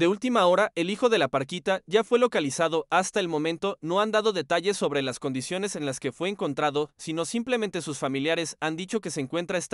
De última hora, el hijo de la parquita ya fue localizado. Hasta el momento no han dado detalles sobre las condiciones en las que fue encontrado, sino simplemente sus familiares han dicho que se encuentra